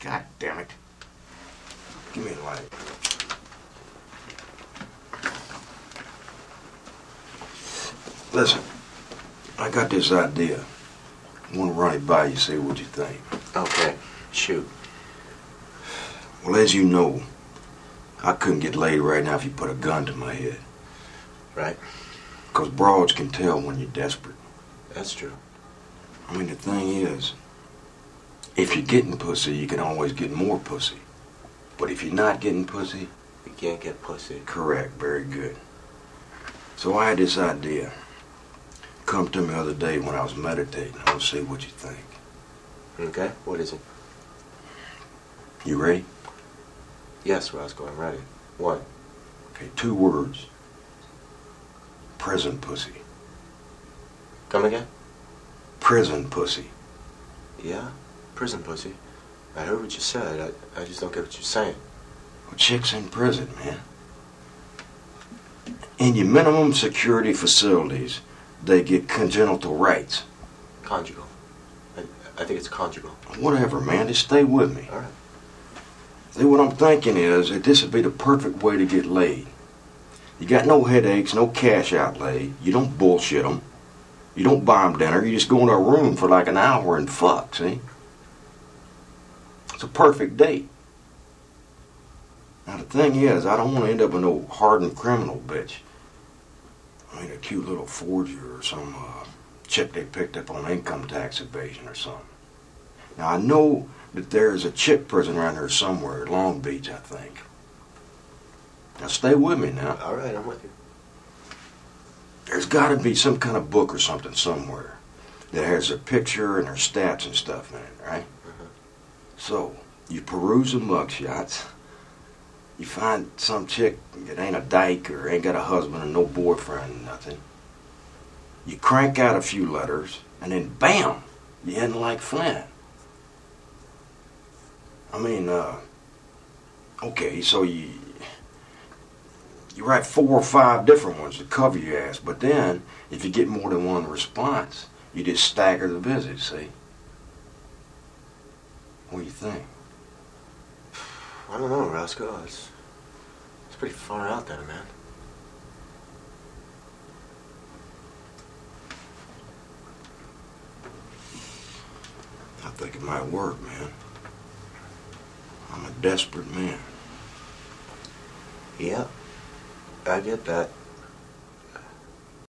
God damn it. Give me a light. Listen, I got this idea. I want to run it by you, see what you think. Okay, shoot. Well, as you know, I couldn't get laid right now if you put a gun to my head. Right. Because broads can tell when you're desperate. That's true. I mean, the thing is, if you're getting pussy, you can always get more pussy. But if you're not getting pussy, You can't get pussy. correct, very good. So I had this idea. Come to me the other day when I was meditating. I want to see what you think. Okay, what is it? You ready? Yes, Roscoe, I'm ready. What? Okay, two words. Prison pussy. Come again? Prison pussy. Yeah? Prison pussy. I heard what you said. I, I just don't get what you're saying. Well, chicks in prison, man. In your minimum security facilities, they get congenital rights. Conjugal. I, I think it's conjugal. Whatever, man, just stay with me. All right. See, what I'm thinking is that this would be the perfect way to get laid. You got no headaches, no cash outlay. You don't bullshit them. You don't buy them dinner. You just go into a room for like an hour and fuck, see? It's a perfect date. Now, the thing is, I don't want to end up with no hardened criminal bitch. I mean, a cute little forger or some uh, chick they picked up on income tax evasion or something. Now, I know that there's a chick prison around here somewhere, Long Beach, I think. Now, stay with me now. All right, I'm with you. There's got to be some kind of book or something somewhere that has her picture and her stats and stuff in it, right? So, you peruse the mugshots. You find some chick that ain't a dyke or ain't got a husband or no boyfriend or nothing. You crank out a few letters, and then bam, you end like Flint. I mean, uh, okay, so you you write four or five different ones to cover your ass, but then if you get more than one response, you just stagger the visits, see? What do you think? I don't know, Roscoe. It's, it's pretty far out there, man. I think it might work, man. I'm a desperate man. Yeah, I get that.